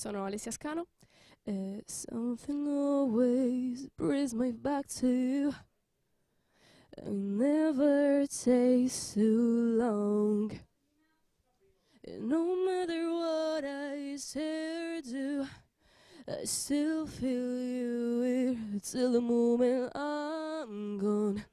Sono Alessia Scano. Uh, eh, something always brings me back to you. It never takes too long. And no matter what I say or do, I still feel you here till the moment I'm gone.